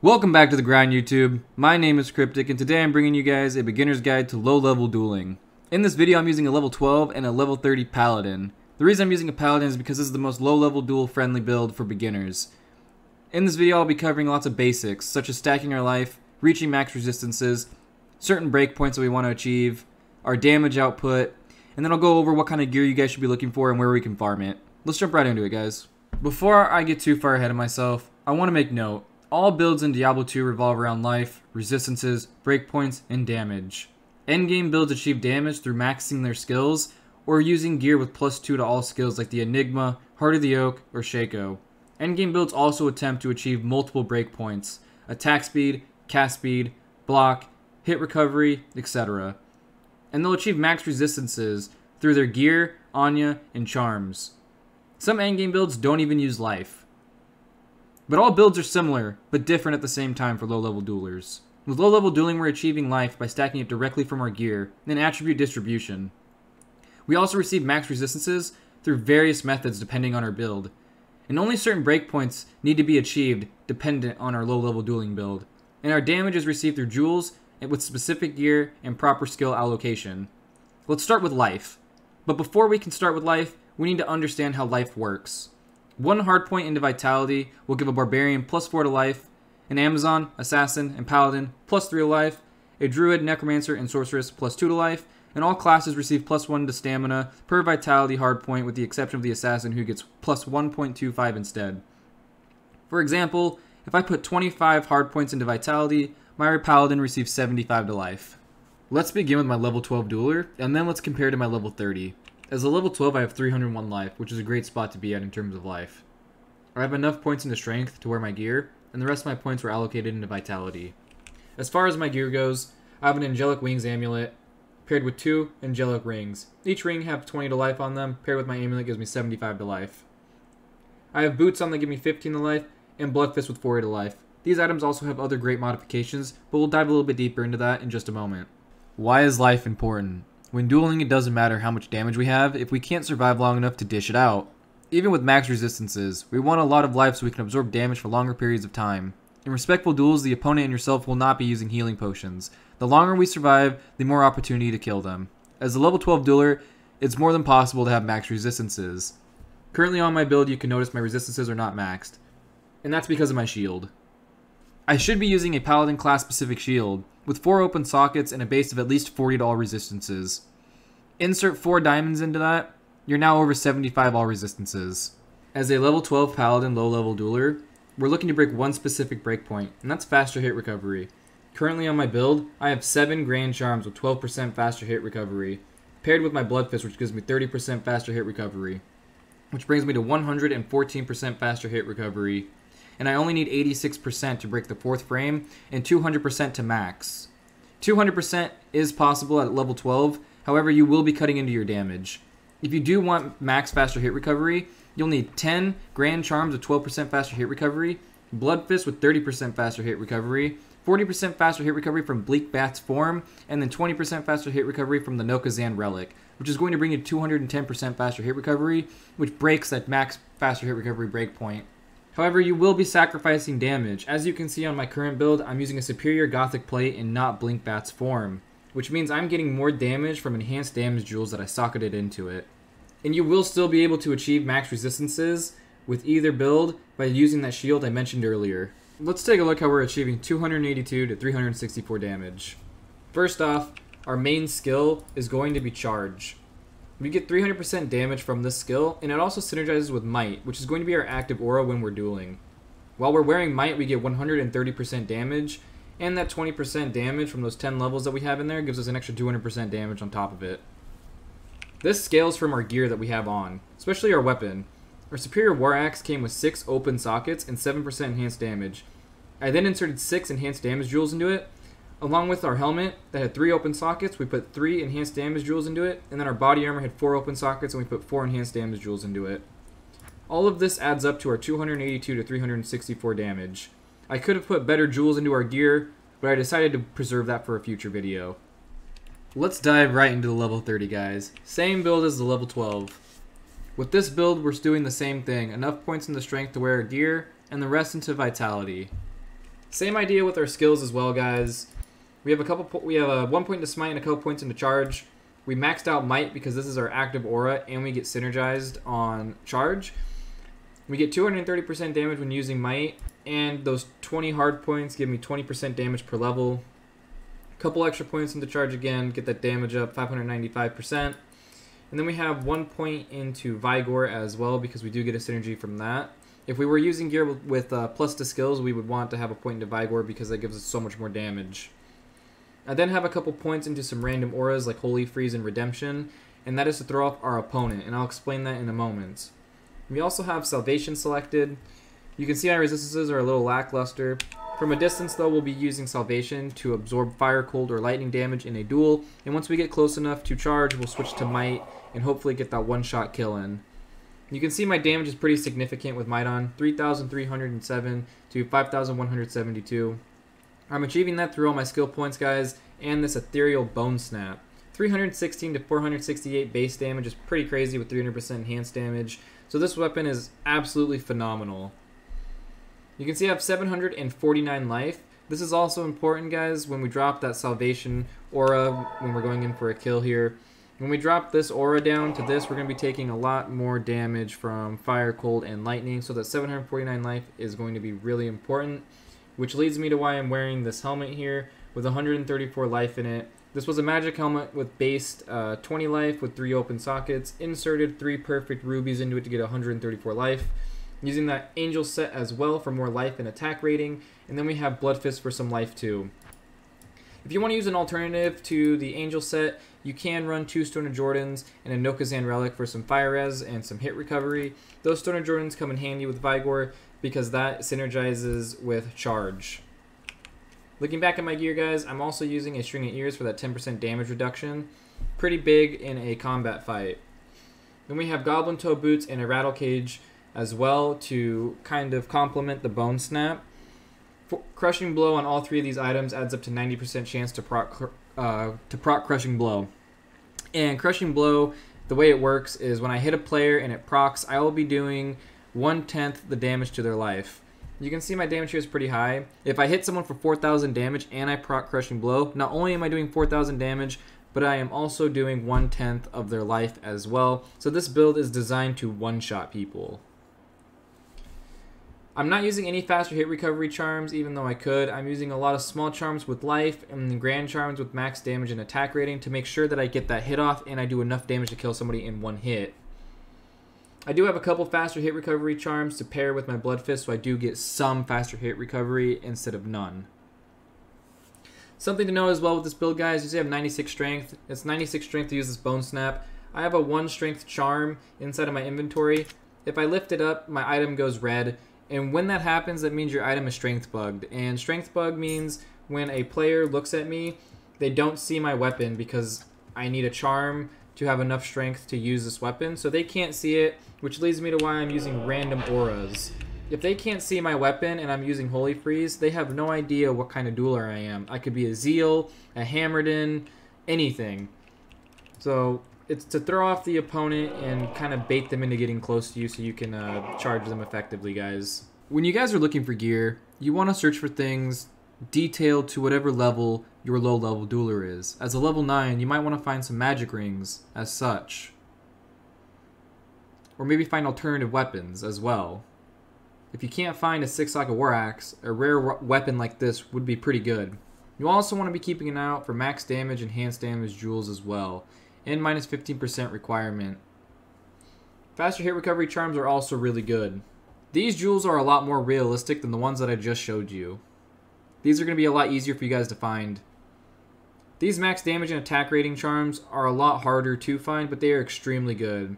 Welcome back to the grind YouTube. My name is Cryptic and today I'm bringing you guys a beginner's guide to low level dueling. In this video I'm using a level 12 and a level 30 paladin. The reason I'm using a paladin is because this is the most low level duel friendly build for beginners. In this video I'll be covering lots of basics such as stacking our life, reaching max resistances, certain breakpoints that we want to achieve, our damage output, and then I'll go over what kind of gear you guys should be looking for and where we can farm it. Let's jump right into it guys. Before I get too far ahead of myself, I want to make note all builds in Diablo 2 revolve around life, resistances, breakpoints, and damage. Endgame builds achieve damage through maxing their skills, or using gear with plus 2 to all skills like the Enigma, Heart of the Oak, or Shako. Endgame builds also attempt to achieve multiple breakpoints, attack speed, cast speed, block, hit recovery, etc. And they'll achieve max resistances through their gear, Anya, and charms. Some endgame builds don't even use life. But all builds are similar, but different at the same time for low-level duelers. With low-level dueling, we're achieving life by stacking it directly from our gear, and attribute distribution. We also receive max resistances through various methods depending on our build, and only certain breakpoints need to be achieved dependent on our low-level dueling build. And our damage is received through jewels with specific gear and proper skill allocation. Let's start with life. But before we can start with life, we need to understand how life works. One hard point into Vitality will give a Barbarian plus 4 to life, an Amazon, Assassin, and Paladin plus 3 to life, a Druid, Necromancer, and Sorceress plus 2 to life, and all classes receive plus 1 to Stamina per Vitality hard point with the exception of the Assassin who gets plus 1.25 instead. For example, if I put 25 hard points into Vitality, my Paladin receives 75 to life. Let's begin with my level 12 Dueler, and then let's compare to my level 30. As a level 12, I have 301 life, which is a great spot to be at in terms of life. I have enough points into strength to wear my gear, and the rest of my points were allocated into vitality. As far as my gear goes, I have an Angelic Wings amulet, paired with two Angelic Rings. Each ring have 20 to life on them, paired with my amulet gives me 75 to life. I have boots on that give me 15 to life, and Blood Fist with 40 to life. These items also have other great modifications, but we'll dive a little bit deeper into that in just a moment. Why is life important? When dueling, it doesn't matter how much damage we have if we can't survive long enough to dish it out. Even with max resistances, we want a lot of life so we can absorb damage for longer periods of time. In respectful duels, the opponent and yourself will not be using healing potions. The longer we survive, the more opportunity to kill them. As a level 12 dueler, it's more than possible to have max resistances. Currently on my build, you can notice my resistances are not maxed. And that's because of my shield. I should be using a paladin class specific shield, with 4 open sockets and a base of at least 40 to all resistances. Insert 4 diamonds into that, you're now over 75 all resistances. As a level 12 paladin low level dueler, we're looking to break one specific breakpoint, and that's faster hit recovery. Currently on my build, I have 7 grand charms with 12% faster hit recovery, paired with my blood fist which gives me 30% faster hit recovery, which brings me to 114% faster hit recovery and I only need 86% to break the fourth frame and 200% to max. 200% is possible at level 12, however, you will be cutting into your damage. If you do want max faster hit recovery, you'll need 10 Grand Charms with 12% faster hit recovery, Blood Fist with 30% faster hit recovery, 40% faster hit recovery from Blinkbat's form, and then 20% faster hit recovery from the Nokozan Relic, which is going to bring you 210% faster hit recovery, which breaks that max faster hit recovery breakpoint. However, you will be sacrificing damage. As you can see on my current build, I'm using a superior gothic plate and not Blinkbat's form, which means I'm getting more damage from enhanced damage jewels that I socketed into it. And you will still be able to achieve max resistances with either build by using that shield I mentioned earlier. Let's take a look how we're achieving 282 to 364 damage. First off, our main skill is going to be charge. We get 300% damage from this skill, and it also synergizes with Might, which is going to be our active aura when we're dueling. While we're wearing Might, we get 130% damage, and that 20% damage from those 10 levels that we have in there gives us an extra 200% damage on top of it. This scales from our gear that we have on, especially our weapon. Our Superior War Axe came with 6 open sockets and 7% enhanced damage. I then inserted 6 enhanced damage jewels into it, Along with our helmet that had three open sockets, we put three enhanced damage jewels into it, and then our body armor had four open sockets, and we put four enhanced damage jewels into it. All of this adds up to our 282 to 364 damage. I could have put better jewels into our gear, but I decided to preserve that for a future video. Let's dive right into the level 30 guys. Same build as the level 12. With this build, we're doing the same thing. Enough points in the strength to wear our gear, and the rest into vitality. Same idea with our skills as well, guys. We have a couple. we have a one point into smite and a couple points into charge. We maxed out might because this is our active aura, and we get synergized on charge. We get 230% damage when using might, and those 20 hard points give me 20% damage per level. A Couple extra points into charge again, get that damage up 595%. And then we have one point into Vigor as well because we do get a synergy from that. If we were using gear with, with uh, plus to skills, we would want to have a point into Vigor because that gives us so much more damage. I then have a couple points into some random auras like Holy Freeze and Redemption, and that is to throw off our opponent, and I'll explain that in a moment. We also have Salvation selected. You can see my resistances are a little lackluster. From a distance though, we'll be using Salvation to absorb fire, cold, or lightning damage in a duel, and once we get close enough to charge, we'll switch to Might and hopefully get that one-shot kill in. You can see my damage is pretty significant with Might on, 3,307 to 5,172. I'm achieving that through all my skill points, guys, and this Ethereal Bone Snap. 316 to 468 base damage is pretty crazy with 300% enhanced damage, so this weapon is absolutely phenomenal. You can see I have 749 life. This is also important, guys, when we drop that Salvation Aura, when we're going in for a kill here. When we drop this Aura down to this, we're going to be taking a lot more damage from Fire, Cold, and Lightning, so that 749 life is going to be really important, which leads me to why I'm wearing this helmet here with 134 life in it. This was a magic helmet with based uh, 20 life with 3 open sockets, inserted 3 perfect rubies into it to get 134 life using that Angel set as well for more life and attack rating, and then we have Blood Fist for some life too. If you want to use an alternative to the Angel set, you can run two Stone of Jordans and a Nokozan Relic for some fire res and some hit recovery. Those Stone of Jordans come in handy with Vigor because that synergizes with Charge. Looking back at my gear, guys, I'm also using a String of Ears for that 10% damage reduction. Pretty big in a combat fight. Then we have Goblin Toe Boots and a Rattle Cage as well to kind of complement the bone snap. For crushing blow on all three of these items adds up to 90% chance to proc, uh, to proc crushing blow. And crushing blow, the way it works is when I hit a player and it procs, I will be doing one tenth the damage to their life. You can see my damage here is pretty high. If I hit someone for 4,000 damage and I proc crushing blow, not only am I doing 4,000 damage, but I am also doing one tenth of their life as well. So this build is designed to one-shot people. I'm not using any faster hit recovery charms, even though I could. I'm using a lot of small charms with life and grand charms with max damage and attack rating to make sure that I get that hit off and I do enough damage to kill somebody in one hit. I do have a couple faster hit recovery charms to pair with my Blood Fist, so I do get some faster hit recovery instead of none. Something to know as well with this build, guys, is you have 96 strength. It's 96 strength to use this Bone Snap. I have a 1 strength charm inside of my inventory. If I lift it up, my item goes red. And when that happens, that means your item is strength bugged. And strength bug means when a player looks at me, they don't see my weapon because I need a charm to have enough strength to use this weapon. So they can't see it, which leads me to why I'm using random auras. If they can't see my weapon and I'm using Holy Freeze, they have no idea what kind of dueler I am. I could be a Zeal, a Hammerdin, anything. So it's to throw off the opponent and kind of bait them into getting close to you so you can uh, charge them effectively, guys. When you guys are looking for gear, you want to search for things detailed to whatever level your low level dueler is. As a level 9, you might want to find some magic rings as such. Or maybe find alternative weapons as well. If you can't find a 6 socket war axe, a rare weapon like this would be pretty good. You also want to be keeping an eye out for max damage, and enhanced damage jewels as well and minus 15% requirement. Faster hit recovery charms are also really good. These jewels are a lot more realistic than the ones that I just showed you. These are going to be a lot easier for you guys to find. These max damage and attack rating charms are a lot harder to find, but they are extremely good.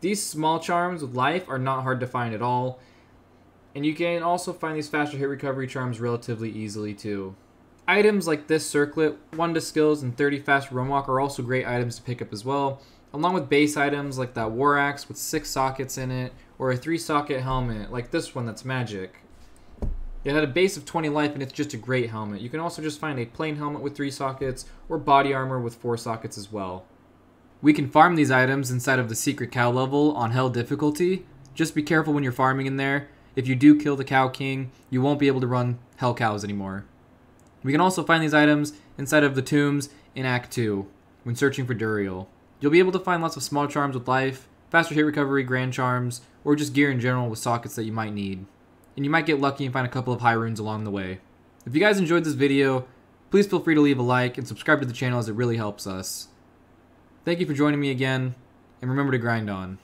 These small charms with life are not hard to find at all, and you can also find these faster hit recovery charms relatively easily too. Items like this circlet, 1 to skills, and 30 fast run walk are also great items to pick up as well, along with base items like that war axe with 6 sockets in it, or a 3 socket helmet like this one that's magic. It had a base of 20 life and it's just a great helmet. You can also just find a plain helmet with 3 sockets, or body armor with 4 sockets as well. We can farm these items inside of the secret cow level on hell difficulty. Just be careful when you're farming in there. if you do kill the Cow King, you won't be able to run Hell Cows anymore. We can also find these items inside of the tombs in Act 2 when searching for Duriel. You'll be able to find lots of small charms with life, faster hit recovery, grand charms, or just gear in general with sockets that you might need. And you might get lucky and find a couple of high runes along the way. If you guys enjoyed this video, please feel free to leave a like and subscribe to the channel as it really helps us. Thank you for joining me again, and remember to grind on.